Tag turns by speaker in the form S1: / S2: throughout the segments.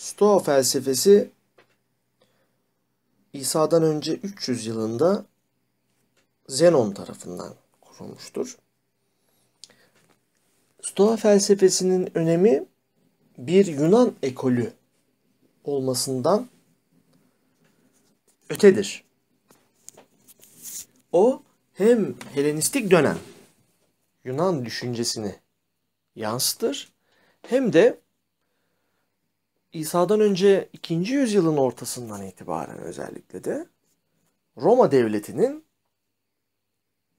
S1: Stoa felsefesi İsa'dan önce 300 yılında Zenon tarafından kurulmuştur. Stoa felsefesinin önemi bir Yunan ekolü olmasından ötedir. O hem Helenistik dönem Yunan düşüncesini yansıtır hem de İsa'dan önce 2. yüzyılın ortasından itibaren özellikle de Roma devletinin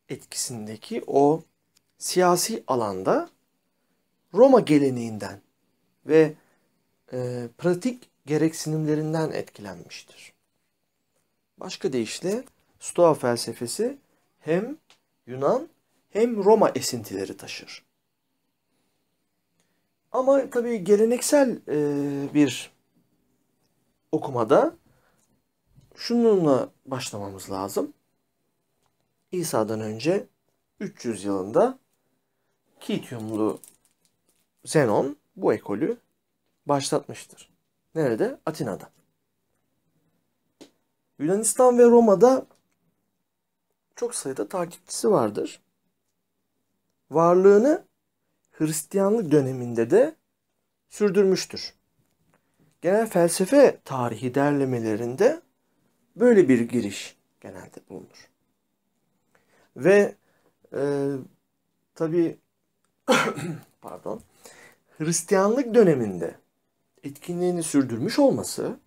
S1: etkisindeki o siyasi alanda Roma geleneğinden ve e, pratik gereksinimlerinden etkilenmiştir. Başka deyişle Stoa felsefesi hem Yunan hem Roma esintileri taşır. Ama tabii geleneksel e, bir okumada şununla başlamamız lazım. İsa'dan önce 300 yılında Kityumlu Zenon bu ekolü başlatmıştır. Nerede? Atina'da. Yunanistan ve Roma'da çok sayıda takipçisi vardır. Varlığını Hristiyanlık döneminde de sürdürmüştür. Genel felsefe tarihi derlemelerinde böyle bir giriş genelde bulunur. Ve e, tabi pardon Hristiyanlık döneminde etkinliğini sürdürmüş olması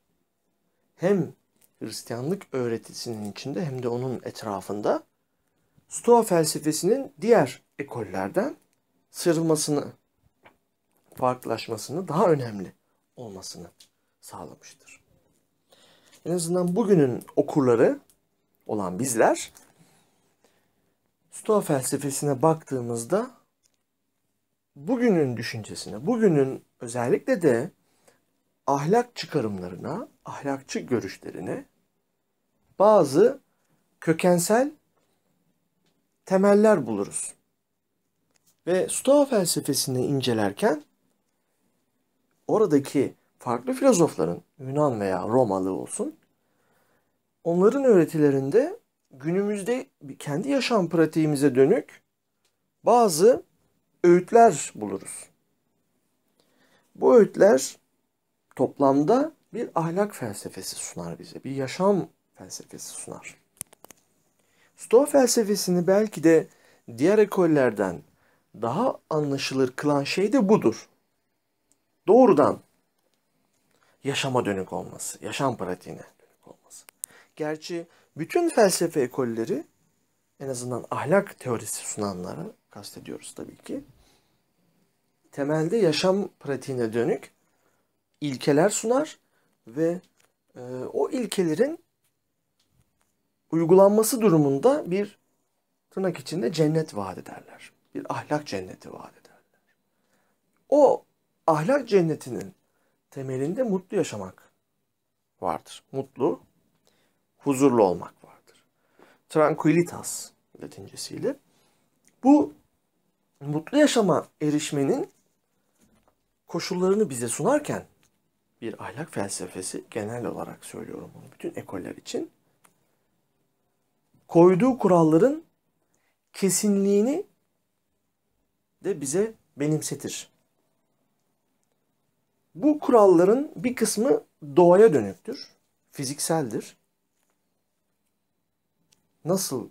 S1: hem Hristiyanlık öğretisinin içinde hem de onun etrafında Stoa felsefesinin diğer ekollerden sıyrılmasını, farklılaşmasını daha önemli olmasını sağlamıştır. En azından bugünün okurları olan bizler Stoa felsefesine baktığımızda bugünün düşüncesine, bugünün özellikle de ahlak çıkarımlarına, ahlakçı görüşlerine bazı kökensel temeller buluruz. Ve Stoa felsefesini incelerken oradaki farklı filozofların Yunan veya Romalı olsun onların öğretilerinde günümüzde kendi yaşam pratiğimize dönük bazı öğütler buluruz. Bu öğütler toplamda bir ahlak felsefesi sunar bize, bir yaşam felsefesi sunar. Stoa felsefesini belki de diğer ekollerden daha anlaşılır kılan şey de budur. Doğrudan yaşama dönük olması, yaşam pratiğine dönük olması. Gerçi bütün felsefe ekolleri en azından ahlak teorisi sunanları kastediyoruz tabii ki. Temelde yaşam pratiğine dönük ilkeler sunar ve e, o ilkelerin uygulanması durumunda bir tırnak içinde cennet vaat ederler bir ahlak cenneti vaat ederler. O ahlak cennetinin temelinde mutlu yaşamak vardır. Mutlu, huzurlu olmak vardır. Tranquilitas latincesiyle. Bu mutlu yaşama erişmenin koşullarını bize sunarken bir ahlak felsefesi genel olarak söylüyorum bunu bütün ekoller için koyduğu kuralların kesinliğini de bize benimsetir. Bu kuralların bir kısmı doğaya dönüktür, fizikseldir. Nasıl,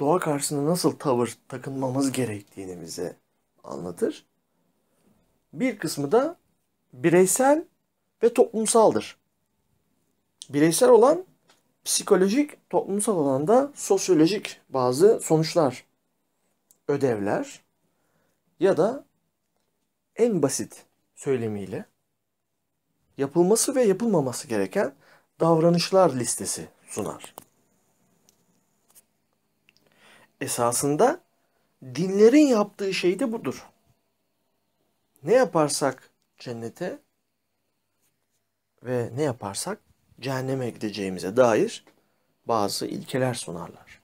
S1: doğa karşısında nasıl tavır takınmamız gerektiğini bize anlatır. Bir kısmı da bireysel ve toplumsaldır. Bireysel olan psikolojik, toplumsal olan da sosyolojik bazı sonuçlar, ödevler ya da en basit söylemiyle yapılması ve yapılmaması gereken davranışlar listesi sunar. Esasında dinlerin yaptığı şey de budur. Ne yaparsak cennete ve ne yaparsak cehenneme gideceğimize dair bazı ilkeler sunarlar.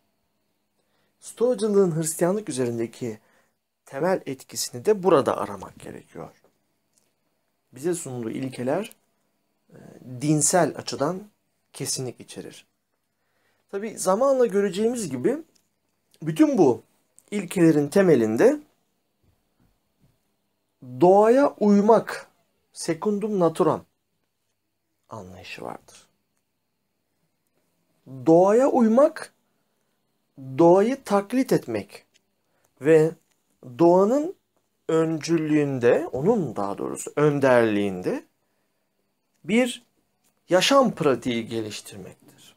S1: Stoacılığın Hristiyanlık üzerindeki temel etkisini de burada aramak gerekiyor. Bize sunduğu ilkeler dinsel açıdan kesinlik içerir. Tabi zamanla göreceğimiz gibi bütün bu ilkelerin temelinde doğaya uymak, secundum naturam anlayışı vardır. Doğaya uymak, doğayı taklit etmek ve doğanın öncülüğünde, onun daha doğrusu önderliğinde bir yaşam pratiği geliştirmektir.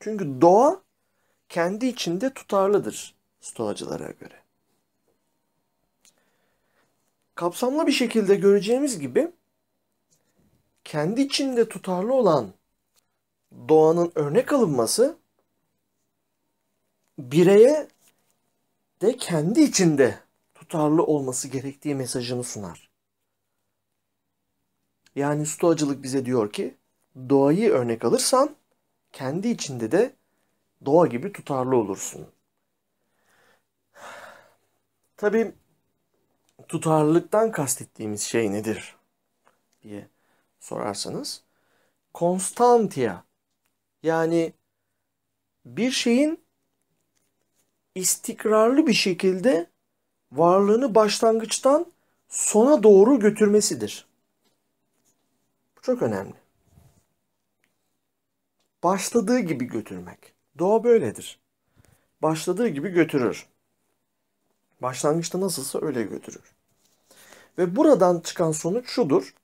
S1: Çünkü doğa kendi içinde tutarlıdır stoacılara göre. Kapsamlı bir şekilde göreceğimiz gibi kendi içinde tutarlı olan doğanın örnek alınması bireye de kendi içinde tutarlı olması gerektiği mesajını sunar. Yani stoacılık bize diyor ki doğayı örnek alırsan kendi içinde de doğa gibi tutarlı olursun. Tabi tutarlılıktan kastettiğimiz şey nedir diye sorarsanız konstantia yani bir şeyin istikrarlı bir şekilde varlığını başlangıçtan sona doğru götürmesidir. Bu çok önemli. Başladığı gibi götürmek. Doğa böyledir. Başladığı gibi götürür. Başlangıçta nasılsa öyle götürür. Ve buradan çıkan sonuç şudur.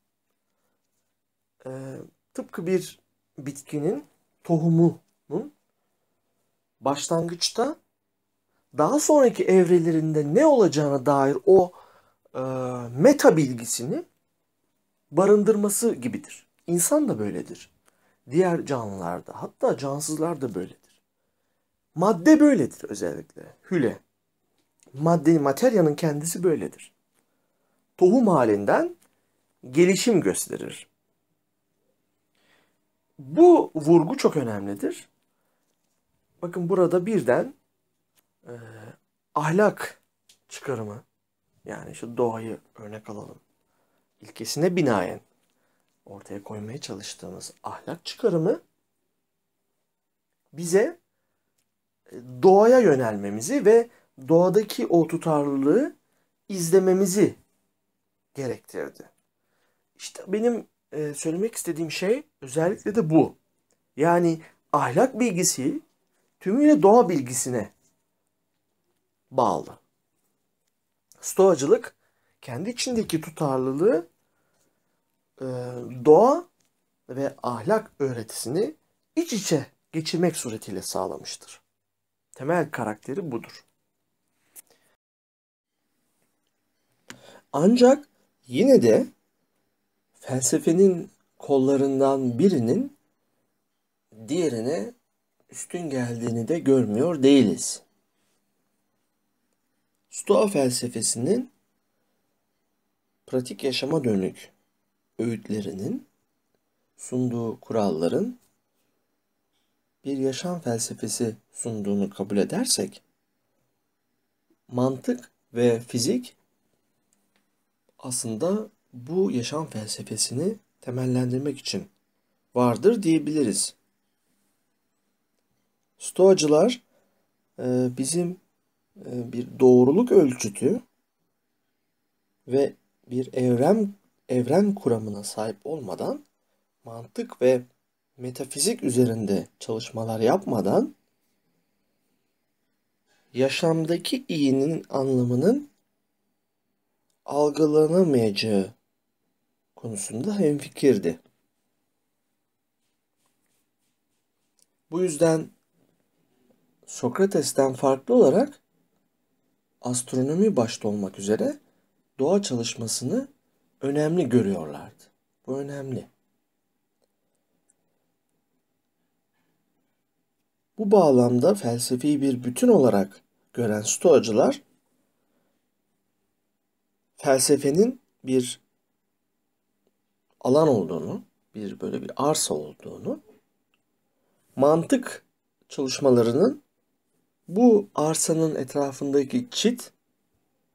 S1: Ee, tıpkı bir bitkinin tohumunun başlangıçta daha sonraki evrelerinde ne olacağına dair o e, meta bilgisini barındırması gibidir. İnsan da böyledir. Diğer canlılarda hatta cansızlar da böyledir. Madde böyledir özellikle. Hüle. Madde, materyanın kendisi böyledir. Tohum halinden gelişim gösterir. Bu vurgu çok önemlidir. Bakın burada birden e, ahlak çıkarımı yani şu doğayı örnek alalım. İlkesine binaen ortaya koymaya çalıştığımız ahlak çıkarımı bize e, doğaya yönelmemizi ve doğadaki o tutarlılığı izlememizi gerektirdi. İşte benim e, söylemek istediğim şey özellikle de bu. Yani ahlak bilgisi tümüyle doğa bilgisine bağlı. Stoacılık kendi içindeki tutarlılığı e, doğa ve ahlak öğretisini iç içe geçirmek suretiyle sağlamıştır. Temel karakteri budur. Ancak yine de felsefenin kollarından birinin diğerine üstün geldiğini de görmüyor değiliz. Stoa felsefesinin pratik yaşama dönük öğütlerinin sunduğu kuralların bir yaşam felsefesi sunduğunu kabul edersek mantık ve fizik aslında bu yaşam felsefesini temellendirmek için vardır diyebiliriz. Stoacılar e, bizim bir doğruluk ölçütü ve bir evren evren kuramına sahip olmadan mantık ve metafizik üzerinde çalışmalar yapmadan yaşamdaki iyinin anlamının algılanamayacağı konusunda hemfikirdi. Bu yüzden Sokrates'ten farklı olarak astronomi başta olmak üzere doğa çalışmasını önemli görüyorlardı. Bu önemli. Bu bağlamda felsefeyi bir bütün olarak gören stoacılar felsefenin bir alan olduğunu, bir böyle bir arsa olduğunu, mantık çalışmalarının bu arsanın etrafındaki çit,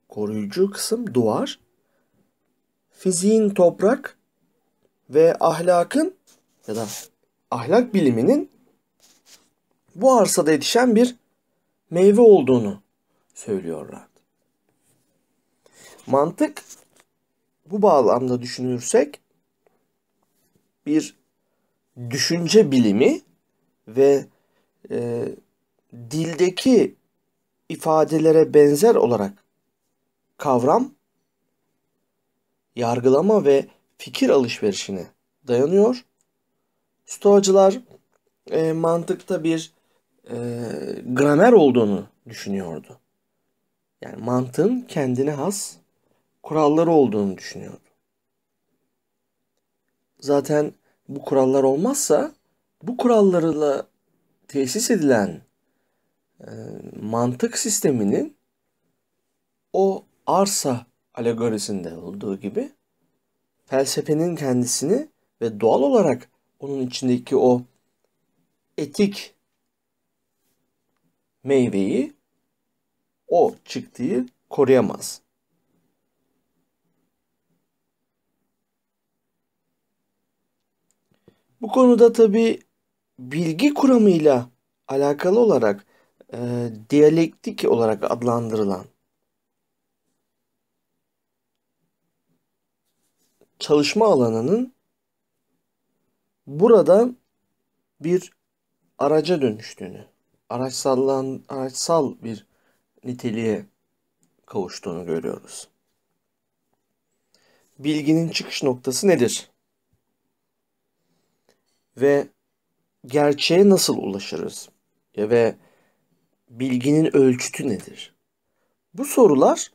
S1: koruyucu kısım, duvar, fiziğin toprak ve ahlakın ya da ahlak biliminin bu arsada yetişen bir meyve olduğunu söylüyorlar. Mantık bu bağlamda düşünürsek bir düşünce bilimi ve e, dildeki ifadelere benzer olarak kavram, yargılama ve fikir alışverişine dayanıyor. Stoacılar e, mantıkta bir e, gramer olduğunu düşünüyordu. Yani mantığın kendine has kuralları olduğunu düşünüyordu. Zaten bu kurallar olmazsa bu kurallarla tesis edilen mantık sisteminin o arsa alegorisinde olduğu gibi felsefenin kendisini ve doğal olarak onun içindeki o etik meyveyi o çıktığı koruyamaz. Bu konuda tabi bilgi kuramıyla alakalı olarak e, diyalektik olarak adlandırılan çalışma alanının burada bir araca dönüştüğünü, araçsallan, araçsal bir niteliğe kavuştuğunu görüyoruz. Bilginin çıkış noktası nedir? Ve gerçeğe nasıl ulaşırız? Ve bilginin ölçütü nedir? Bu sorular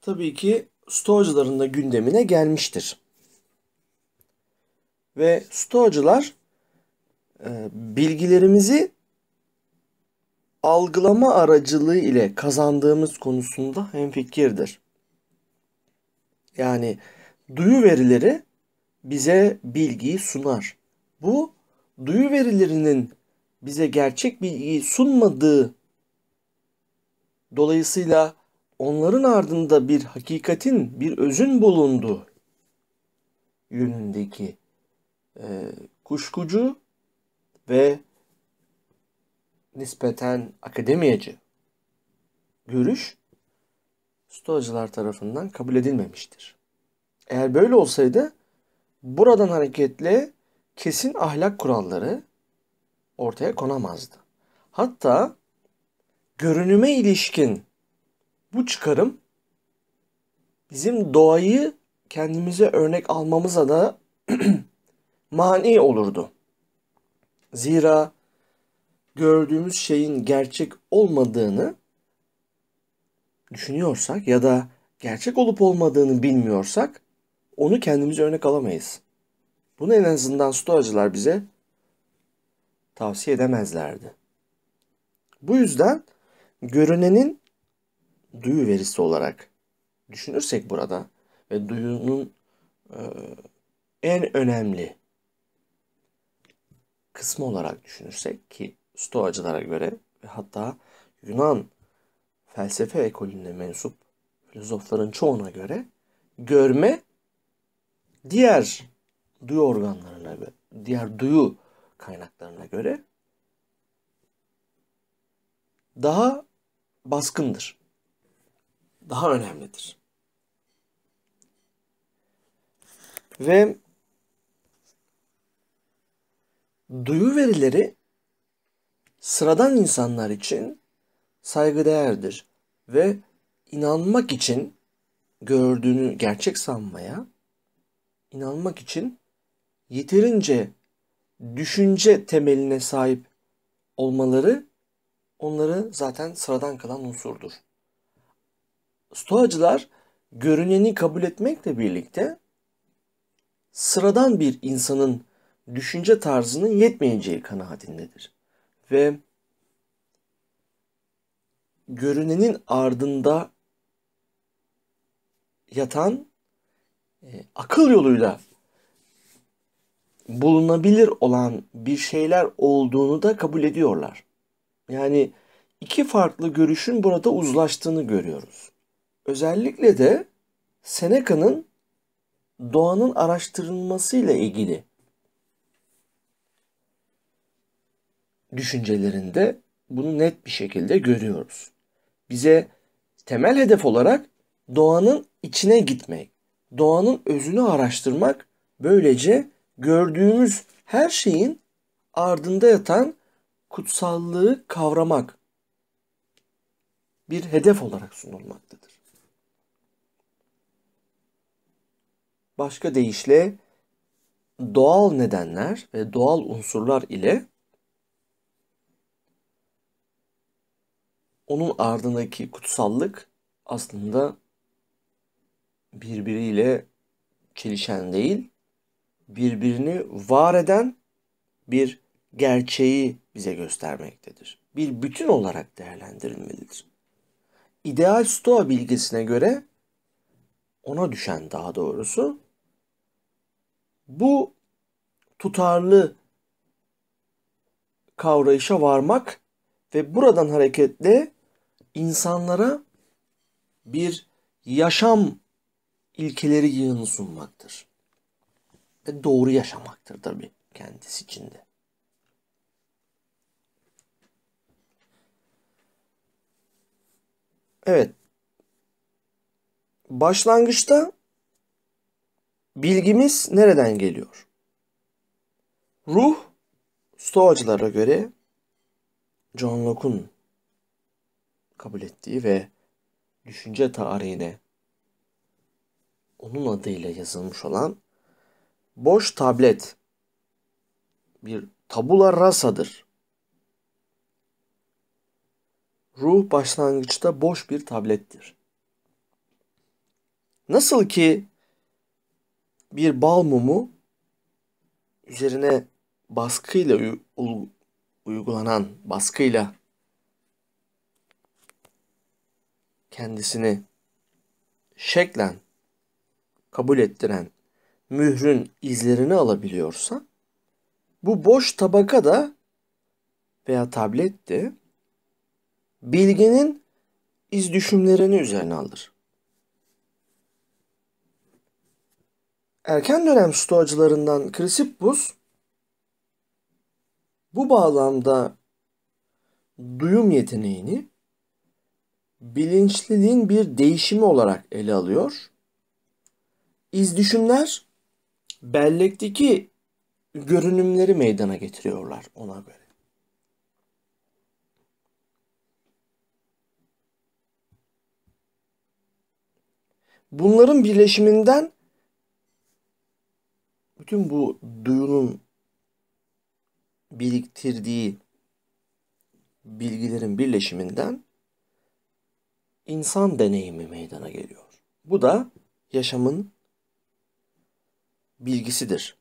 S1: tabii ki Stoacıların da gündemine gelmiştir. Ve Stoacılar e, bilgilerimizi algılama aracılığı ile kazandığımız konusunda hemfikirdir. Yani duyu verileri bize bilgiyi sunar. Bu duyu verilerinin bize gerçek bilgiyi sunmadığı dolayısıyla onların ardında bir hakikatin, bir özün bulunduğu yönündeki e, kuşkucu ve nispeten akademiyacı görüş Stoacılar tarafından kabul edilmemiştir. Eğer böyle olsaydı buradan hareketle kesin ahlak kuralları ortaya konamazdı. Hatta görünüme ilişkin bu çıkarım bizim doğayı kendimize örnek almamıza da mani olurdu. Zira gördüğümüz şeyin gerçek olmadığını düşünüyorsak ya da gerçek olup olmadığını bilmiyorsak onu kendimize örnek alamayız. Bunu en azından stoacılar bize tavsiye edemezlerdi. Bu yüzden görünenin duyu verisi olarak düşünürsek burada ve duyunun e, en önemli kısmı olarak düşünürsek ki Stoacılara göre ve hatta Yunan felsefe ekolüne mensup filozofların çoğuna göre görme diğer duyu organlarına göre, diğer duyu kaynaklarına göre daha baskındır. Daha önemlidir. Ve duyu verileri sıradan insanlar için saygıdeğerdir ve inanmak için gördüğünü gerçek sanmaya, inanmak için yeterince düşünce temeline sahip olmaları onları zaten sıradan kalan unsurdur. Stoacılar görüneni kabul etmekle birlikte sıradan bir insanın düşünce tarzının yetmeyeceği kanaatindedir. Ve görünenin ardında yatan e, akıl yoluyla bulunabilir olan bir şeyler olduğunu da kabul ediyorlar. Yani iki farklı görüşün burada uzlaştığını görüyoruz. Özellikle de Seneca'nın doğanın araştırılmasıyla ilgili düşüncelerinde bunu net bir şekilde görüyoruz. Bize temel hedef olarak doğanın içine gitmek, doğanın özünü araştırmak, böylece gördüğümüz her şeyin ardında yatan kutsallığı kavramak bir hedef olarak sunulmaktadır. Başka deyişle doğal nedenler ve doğal unsurlar ile onun ardındaki kutsallık aslında birbiriyle çelişen değil, birbirini var eden bir gerçeği bize göstermektedir. Bir bütün olarak değerlendirilmelidir. İdeal Stoa bilgisine göre ona düşen daha doğrusu bu tutarlı kavrayışa varmak ve buradan hareketle insanlara bir yaşam ilkeleri yığını sunmaktır. Ve doğru yaşamaktır tabi kendisi içinde. Evet. Başlangıçta bilgimiz nereden geliyor? Ruh Stoacılara göre John Locke'un kabul ettiği ve düşünce tarihine onun adıyla yazılmış olan boş tablet bir tabula rasadır. Ruh başlangıçta boş bir tablettir. Nasıl ki bir bal mumu üzerine baskıyla uygulanan baskıyla kendisini şeklen kabul ettiren mührün izlerini alabiliyorsa bu boş tabaka da veya tablet de bilginin iz düşümlerini üzerine alır. Erken dönem stoacılarından Krisippus bu bağlamda duyum yeteneğini bilinçliliğin bir değişimi olarak ele alıyor. İz düşümler bellekteki görünümleri meydana getiriyorlar ona göre. Bunların birleşiminden bütün bu duyunun biriktirdiği bilgilerin birleşiminden insan deneyimi meydana geliyor. Bu da yaşamın bilgisidir.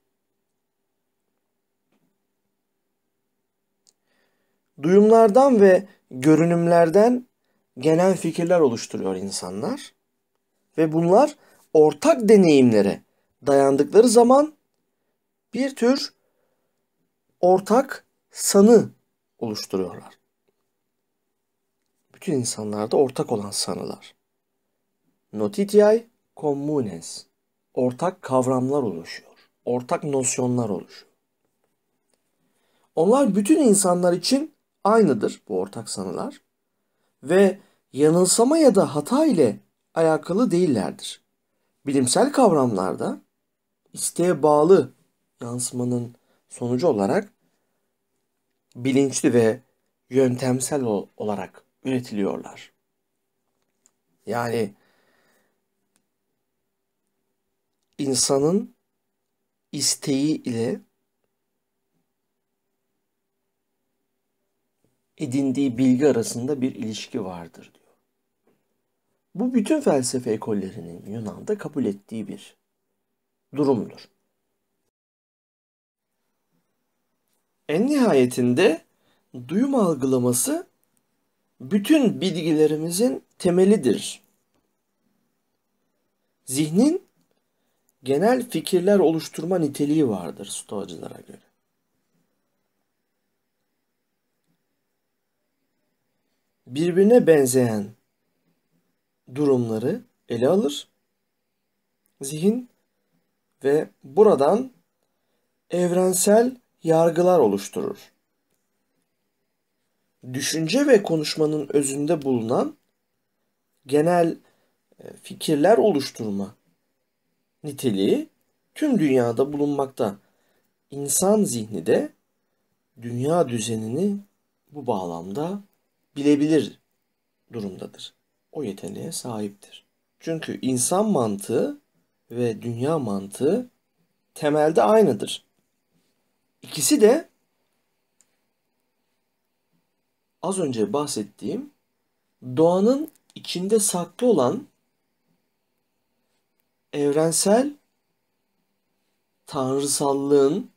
S1: Duyumlardan ve görünümlerden genel fikirler oluşturuyor insanlar ve bunlar ortak deneyimlere dayandıkları zaman bir tür ortak sanı oluşturuyorlar. Bütün insanlarda ortak olan sanılar. Notitiae communes. Ortak kavramlar oluşuyor. Ortak nosyonlar oluşuyor. Onlar bütün insanlar için aynıdır bu ortak sanılar ve yanılsama ya da hata ile alakalı değillerdir. Bilimsel kavramlarda isteğe bağlı yansımanın sonucu olarak bilinçli ve yöntemsel olarak üretiliyorlar. Yani insanın isteği ile edindiği bilgi arasında bir ilişki vardır. Bu bütün felsefe ekollerinin Yunan'da kabul ettiği bir durumdur. En nihayetinde duyum algılaması bütün bilgilerimizin temelidir. Zihnin genel fikirler oluşturma niteliği vardır stoacılara göre. Birbirine benzeyen durumları ele alır. Zihin ve buradan evrensel yargılar oluşturur. Düşünce ve konuşmanın özünde bulunan genel e, fikirler oluşturma niteliği tüm dünyada bulunmakta. İnsan zihni de dünya düzenini bu bağlamda bilebilir durumdadır. O yeteneğe sahiptir. Çünkü insan mantığı ve dünya mantığı temelde aynıdır. İkisi de az önce bahsettiğim doğanın içinde saklı olan evrensel tanrısallığın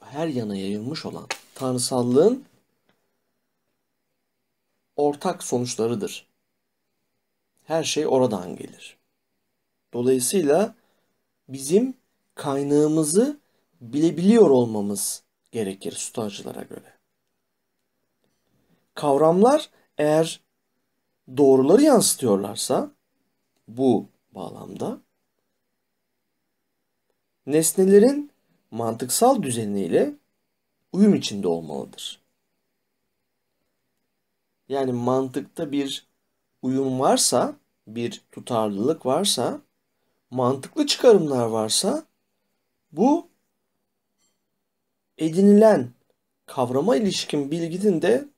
S1: her yana yayılmış olan tanrısallığın ortak sonuçlarıdır. Her şey oradan gelir. Dolayısıyla bizim kaynağımızı bilebiliyor olmamız gerekir stoacılara göre. Kavramlar eğer doğruları yansıtıyorlarsa bu bağlamda nesnelerin mantıksal düzeniyle uyum içinde olmalıdır. Yani mantıkta bir uyum varsa, bir tutarlılık varsa, mantıklı çıkarımlar varsa bu edinilen kavrama ilişkin bilginin de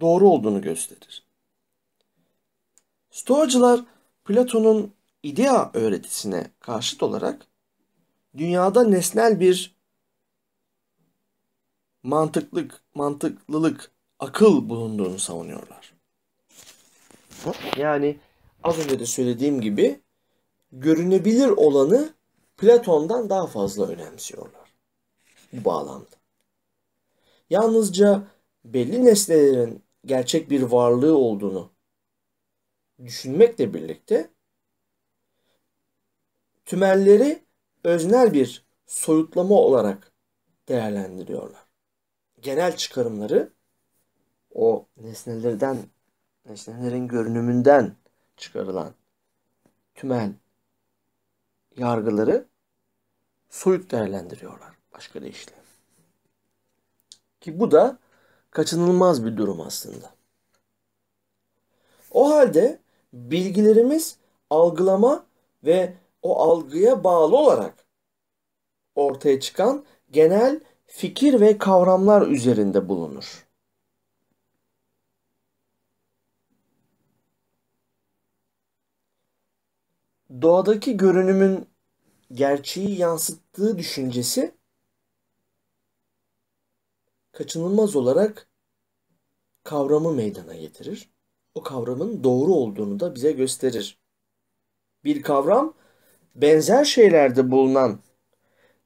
S1: doğru olduğunu gösterir. Stoacılar Platon'un idea öğretisine karşıt olarak dünyada nesnel bir mantıklık, mantıklılık, akıl bulunduğunu savunuyorlar. Yani az önce de söylediğim gibi görünebilir olanı Platon'dan daha fazla önemsiyorlar bu bağlamda. Yalnızca belli nesnelerin gerçek bir varlığı olduğunu düşünmekle birlikte tümelleri öznel bir soyutlama olarak değerlendiriyorlar. Genel çıkarımları o nesnelerden, nesnelerin görünümünden çıkarılan tümel yargıları soyut değerlendiriyorlar. Başka deyişle. Ki bu da kaçınılmaz bir durum aslında. O halde bilgilerimiz algılama ve o algıya bağlı olarak ortaya çıkan genel fikir ve kavramlar üzerinde bulunur. Doğadaki görünümün gerçeği yansıttığı düşüncesi kaçınılmaz olarak kavramı meydana getirir. O kavramın doğru olduğunu da bize gösterir. Bir kavram benzer şeylerde bulunan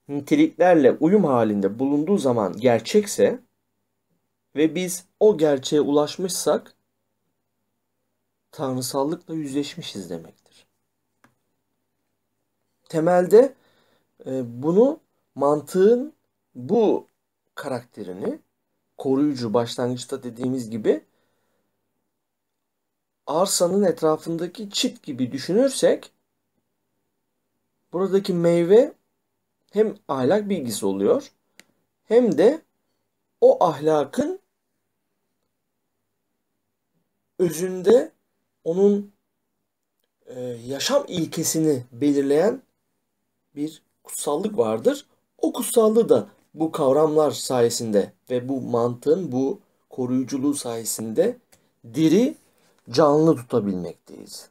S1: niteliklerle uyum halinde bulunduğu zaman gerçekse ve biz o gerçeğe ulaşmışsak tanrısallıkla yüzleşmişiz demektir. Temelde e, bunu mantığın bu karakterini koruyucu başlangıçta dediğimiz gibi arsanın etrafındaki çit gibi düşünürsek buradaki meyve hem ahlak bilgisi oluyor hem de o ahlakın özünde onun e, yaşam ilkesini belirleyen bir kutsallık vardır. O kutsallığı da bu kavramlar sayesinde ve bu mantığın bu koruyuculuğu sayesinde diri canlı tutabilmekteyiz.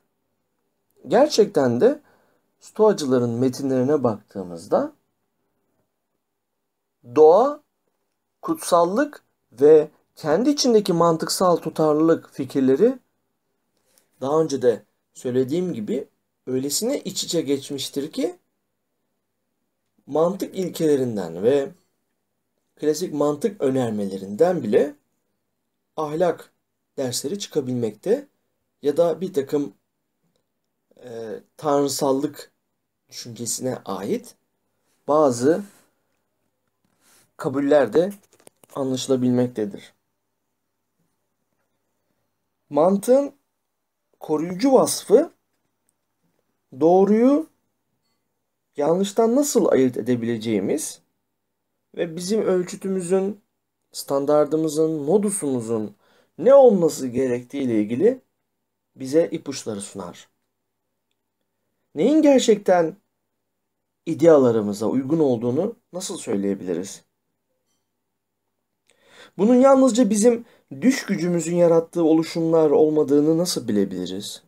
S1: Gerçekten de Stoacıların metinlerine baktığımızda doğa, kutsallık ve kendi içindeki mantıksal tutarlılık fikirleri daha önce de söylediğim gibi öylesine iç içe geçmiştir ki mantık ilkelerinden ve klasik mantık önermelerinden bile ahlak dersleri çıkabilmekte ya da bir takım e, tanrısallık düşüncesine ait bazı kabuller de anlaşılabilmektedir. Mantığın koruyucu vasfı doğruyu yanlıştan nasıl ayırt edebileceğimiz ve bizim ölçütümüzün, standardımızın, modusumuzun ne olması gerektiği ile ilgili bize ipuçları sunar. Neyin gerçekten idealarımıza uygun olduğunu nasıl söyleyebiliriz? Bunun yalnızca bizim düş gücümüzün yarattığı oluşumlar olmadığını nasıl bilebiliriz?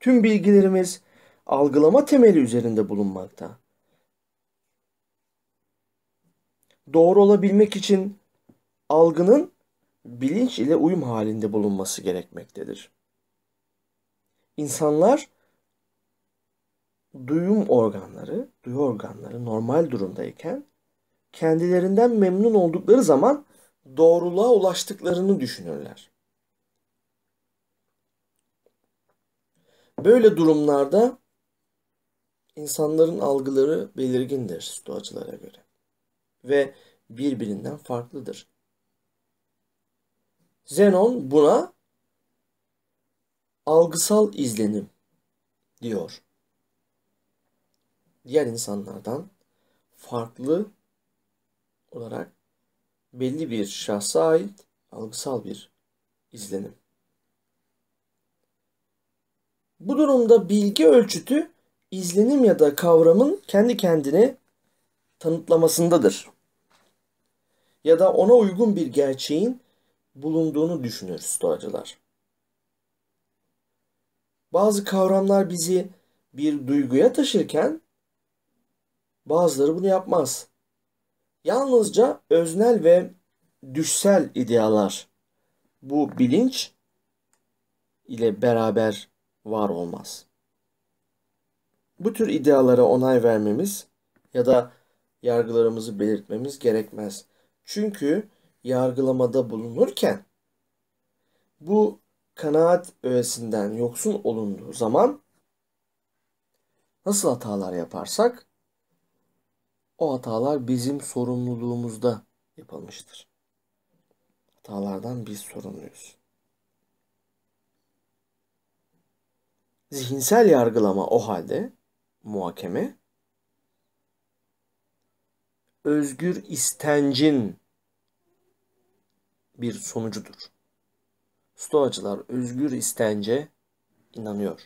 S1: Tüm bilgilerimiz algılama temeli üzerinde bulunmakta. Doğru olabilmek için algının bilinç ile uyum halinde bulunması gerekmektedir. İnsanlar duyum organları, duyu organları normal durumdayken kendilerinden memnun oldukları zaman doğruluğa ulaştıklarını düşünürler. Böyle durumlarda insanların algıları belirgindir stoacılara göre ve birbirinden farklıdır. Zenon buna algısal izlenim diyor. Diğer insanlardan farklı olarak belli bir şahsa ait algısal bir izlenim. Bu durumda bilgi ölçütü izlenim ya da kavramın kendi kendine tanıtlamasındadır. Ya da ona uygun bir gerçeğin bulunduğunu düşünür stoacılar. Bazı kavramlar bizi bir duyguya taşırken bazıları bunu yapmaz. Yalnızca öznel ve düşsel idealar bu bilinç ile beraber var olmaz. Bu tür idealara onay vermemiz ya da yargılarımızı belirtmemiz gerekmez. Çünkü yargılamada bulunurken bu kanaat öğesinden yoksun olunduğu zaman nasıl hatalar yaparsak o hatalar bizim sorumluluğumuzda yapılmıştır. Hatalardan biz sorumluyuz. Zihinsel yargılama o halde muhakeme özgür istencin bir sonucudur. Stoacılar özgür istence inanıyor.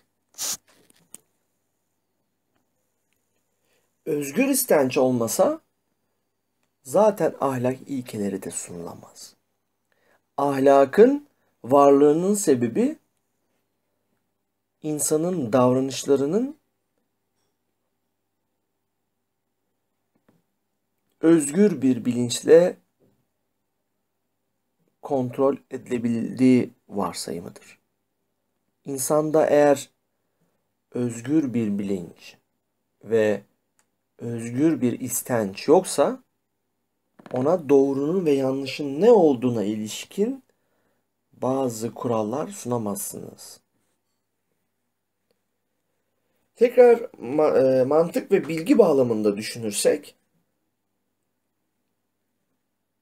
S1: Özgür istenç olmasa zaten ahlak ilkeleri de sunulamaz. Ahlakın varlığının sebebi insanın davranışlarının özgür bir bilinçle kontrol edilebildiği varsayımıdır. İnsanda eğer özgür bir bilinç ve özgür bir istenç yoksa ona doğrunun ve yanlışın ne olduğuna ilişkin bazı kurallar sunamazsınız. Tekrar ma- e, mantık ve bilgi bağlamında düşünürsek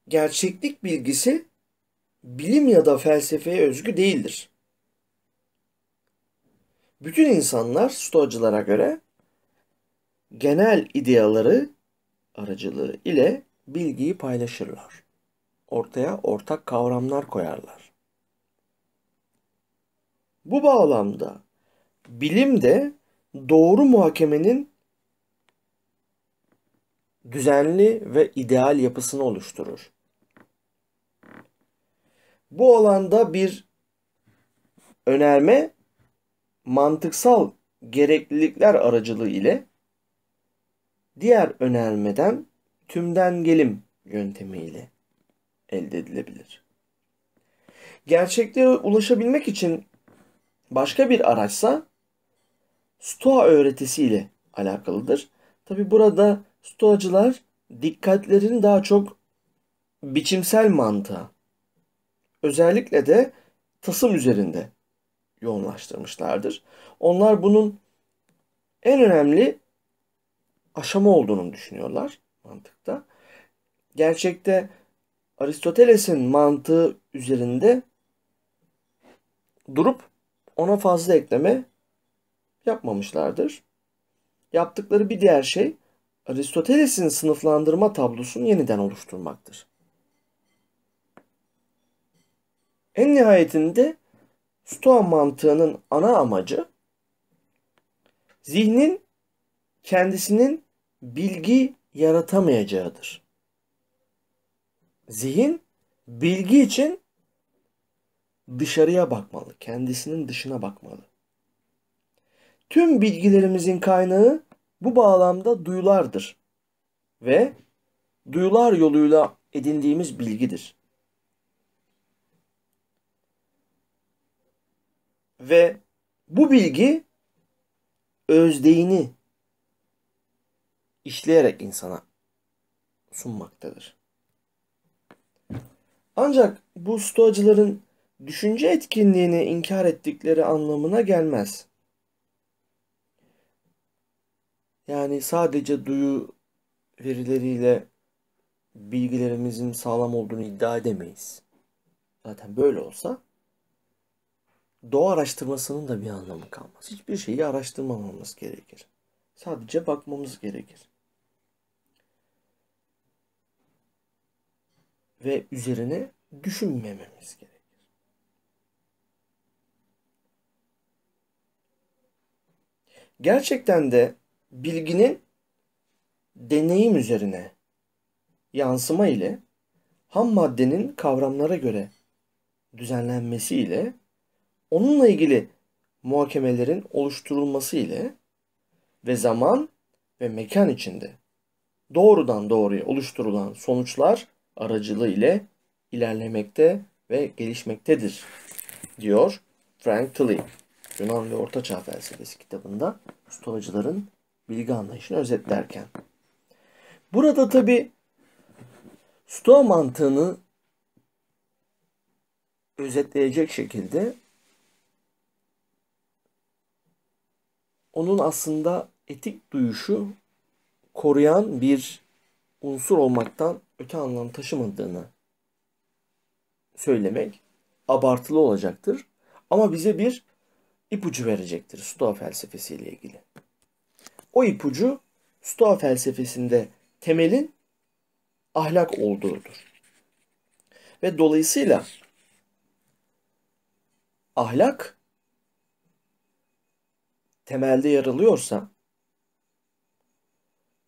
S1: gerçeklik bilgisi bilim ya da felsefeye özgü değildir. Bütün insanlar stoacılara göre genel ideaları aracılığı ile bilgiyi paylaşırlar. Ortaya ortak kavramlar koyarlar. Bu bağlamda bilim de doğru muhakemenin düzenli ve ideal yapısını oluşturur. Bu alanda bir önerme mantıksal gereklilikler aracılığı ile diğer önermeden tümden gelim yöntemiyle elde edilebilir. Gerçekliğe ulaşabilmek için başka bir araçsa Stoa öğretisiyle alakalıdır. Tabi burada Stoacılar dikkatlerini daha çok biçimsel mantığa, özellikle de tasım üzerinde yoğunlaştırmışlardır. Onlar bunun en önemli aşama olduğunu düşünüyorlar mantıkta. Gerçekte Aristoteles'in mantığı üzerinde durup ona fazla ekleme yapmamışlardır. yaptıkları bir diğer şey Aristoteles'in sınıflandırma tablosunu yeniden oluşturmaktır. En nihayetinde Stoa mantığının ana amacı zihnin kendisinin bilgi yaratamayacağıdır. Zihin bilgi için dışarıya bakmalı, kendisinin dışına bakmalı. Tüm bilgilerimizin kaynağı bu bağlamda duyulardır ve duyular yoluyla edindiğimiz bilgidir. Ve bu bilgi özdeğini işleyerek insana sunmaktadır. Ancak bu stoacıların düşünce etkinliğini inkar ettikleri anlamına gelmez. Yani sadece duyu verileriyle bilgilerimizin sağlam olduğunu iddia edemeyiz. Zaten böyle olsa doğa araştırmasının da bir anlamı kalmaz. Hiçbir şeyi araştırmamamız gerekir. Sadece bakmamız gerekir. Ve üzerine düşünmememiz gerekir. Gerçekten de bilginin deneyim üzerine yansıma ile ham maddenin kavramlara göre düzenlenmesi ile onunla ilgili muhakemelerin oluşturulması ile ve zaman ve mekan içinde doğrudan doğruya oluşturulan sonuçlar aracılığı ile ilerlemekte ve gelişmektedir diyor Frank Tully. Yunan ve Ortaçağ Felsefesi kitabında Stoacıların bilgi anlayışını özetlerken. Burada tabi Stoa mantığını özetleyecek şekilde onun aslında etik duyuşu koruyan bir unsur olmaktan öte anlam taşımadığını söylemek abartılı olacaktır. Ama bize bir ipucu verecektir Stoa felsefesiyle ilgili. O ipucu Stoa felsefesinde temelin ahlak olduğudur. Ve dolayısıyla ahlak temelde yer alıyorsa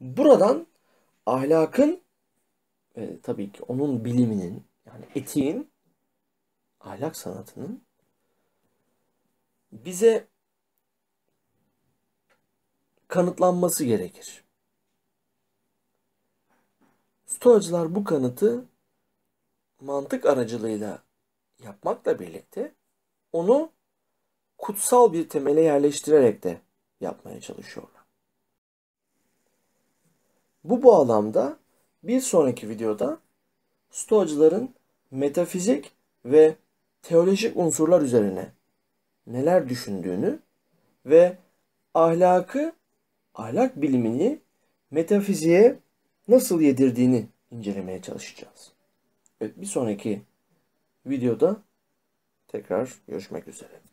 S1: buradan ahlakın e, tabii ki onun biliminin yani etiğin ahlak sanatının bize kanıtlanması gerekir. Stoacılar bu kanıtı mantık aracılığıyla yapmakla birlikte onu kutsal bir temele yerleştirerek de yapmaya çalışıyorlar. Bu bağlamda bir sonraki videoda Stoacıların metafizik ve teolojik unsurlar üzerine neler düşündüğünü ve ahlakı, ahlak bilimini metafiziğe nasıl yedirdiğini incelemeye çalışacağız. Evet bir sonraki videoda tekrar görüşmek üzere.